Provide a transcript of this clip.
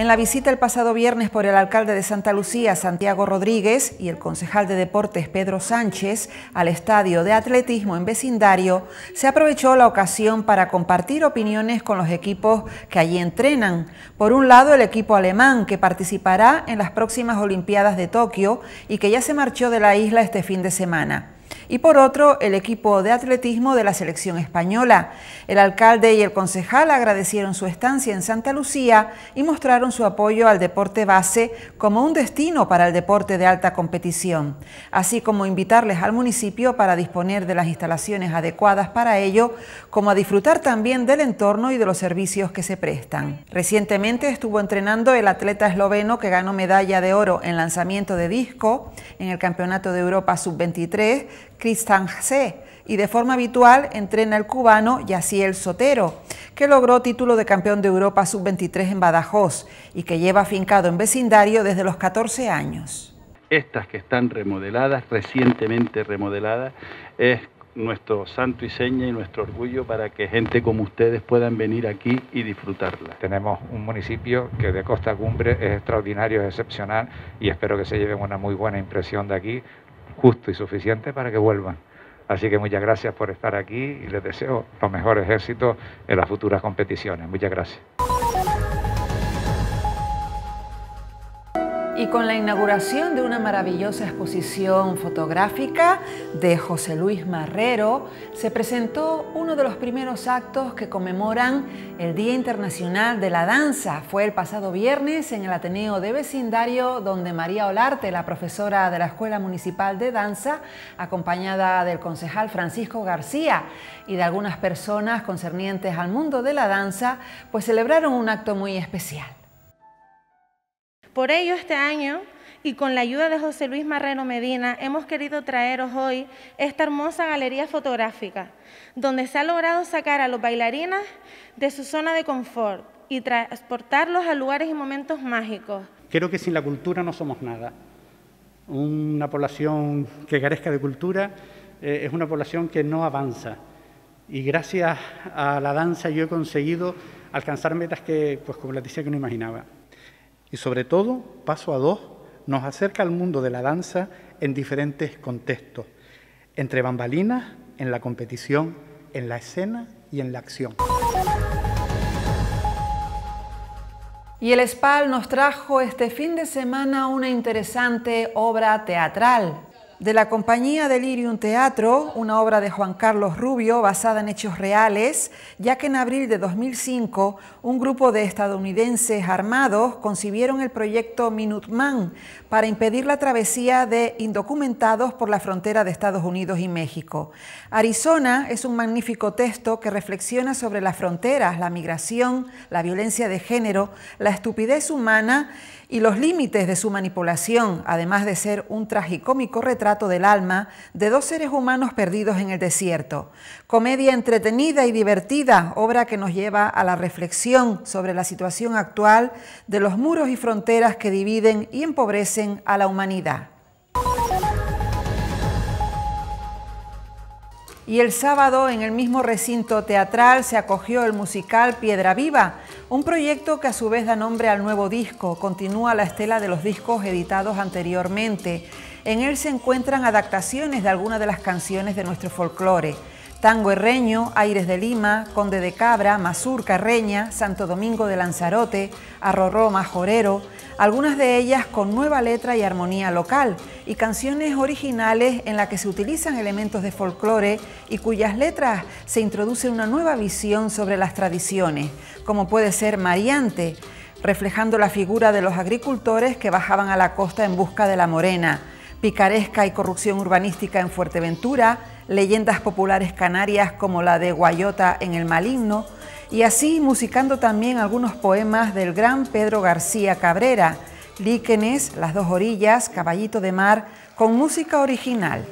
En la visita el pasado viernes por el alcalde de Santa Lucía, Santiago Rodríguez, y el concejal de deportes, Pedro Sánchez, al estadio de atletismo en vecindario, se aprovechó la ocasión para compartir opiniones con los equipos que allí entrenan. Por un lado, el equipo alemán, que participará en las próximas Olimpiadas de Tokio y que ya se marchó de la isla este fin de semana y por otro el equipo de atletismo de la selección española. El alcalde y el concejal agradecieron su estancia en Santa Lucía y mostraron su apoyo al deporte base como un destino para el deporte de alta competición, así como invitarles al municipio para disponer de las instalaciones adecuadas para ello, como a disfrutar también del entorno y de los servicios que se prestan. Recientemente estuvo entrenando el atleta esloveno que ganó medalla de oro en lanzamiento de disco en el Campeonato de Europa Sub-23, Cristian C. Y de forma habitual entrena el cubano Yaciel Sotero, que logró título de campeón de Europa Sub-23 en Badajoz y que lleva afincado en vecindario desde los 14 años. Estas que están remodeladas, recientemente remodeladas, es nuestro santo y seña y nuestro orgullo para que gente como ustedes puedan venir aquí y disfrutarla. Tenemos un municipio que de Costa Cumbre es extraordinario, es excepcional y espero que se lleven una muy buena impresión de aquí justo y suficiente para que vuelvan. Así que muchas gracias por estar aquí y les deseo los mejores éxitos en las futuras competiciones. Muchas gracias. Y con la inauguración de una maravillosa exposición fotográfica de José Luis Marrero, se presentó uno de los primeros actos que conmemoran el Día Internacional de la Danza. Fue el pasado viernes en el Ateneo de Vecindario, donde María Olarte, la profesora de la Escuela Municipal de Danza, acompañada del concejal Francisco García y de algunas personas concernientes al mundo de la danza, pues celebraron un acto muy especial. Por ello, este año, y con la ayuda de José Luis Marrero Medina, hemos querido traeros hoy esta hermosa galería fotográfica, donde se ha logrado sacar a los bailarines de su zona de confort y transportarlos a lugares y momentos mágicos. Creo que sin la cultura no somos nada. Una población que carezca de cultura eh, es una población que no avanza. Y gracias a la danza yo he conseguido alcanzar metas que, pues como les decía, que no imaginaba y sobre todo, paso a dos, nos acerca al mundo de la danza en diferentes contextos, entre bambalinas, en la competición, en la escena y en la acción. Y el SPAL nos trajo este fin de semana una interesante obra teatral de la compañía Delirium Teatro, una obra de Juan Carlos Rubio basada en hechos reales, ya que en abril de 2005 un grupo de estadounidenses armados concibieron el proyecto Minuteman para impedir la travesía de indocumentados por la frontera de Estados Unidos y México. Arizona es un magnífico texto que reflexiona sobre las fronteras, la migración, la violencia de género, la estupidez humana y los límites de su manipulación, además de ser un tragicómico retrato del alma de dos seres humanos perdidos en el desierto. Comedia entretenida y divertida, obra que nos lleva a la reflexión sobre la situación actual de los muros y fronteras que dividen y empobrecen a la humanidad. Y el sábado en el mismo recinto teatral se acogió el musical Piedra Viva, un proyecto que a su vez da nombre al nuevo disco, continúa la estela de los discos editados anteriormente. En él se encuentran adaptaciones de algunas de las canciones de nuestro folclore. Tango Herreño, Aires de Lima, Conde de Cabra, Mazurca Reña, Santo Domingo de Lanzarote, Arrorró Majorero, algunas de ellas con nueva letra y armonía local, y canciones originales en las que se utilizan elementos de folclore y cuyas letras se introduce una nueva visión sobre las tradiciones, como puede ser Mariante, reflejando la figura de los agricultores que bajaban a la costa en busca de la morena, picaresca y corrupción urbanística en Fuerteventura, leyendas populares canarias como la de Guayota en el Maligno, y así musicando también algunos poemas del gran Pedro García Cabrera, Líquenes, Las dos orillas, Caballito de mar, con música original.